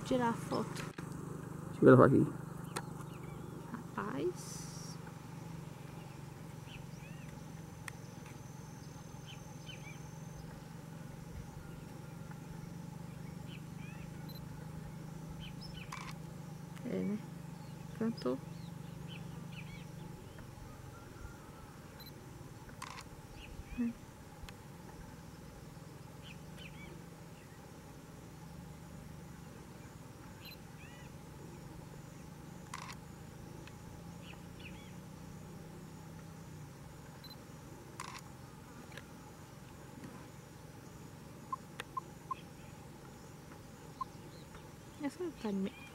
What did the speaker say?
Vou tirar a foto. Deixa eu gravar aqui. Rapaz. É, né? Cantou. そういう。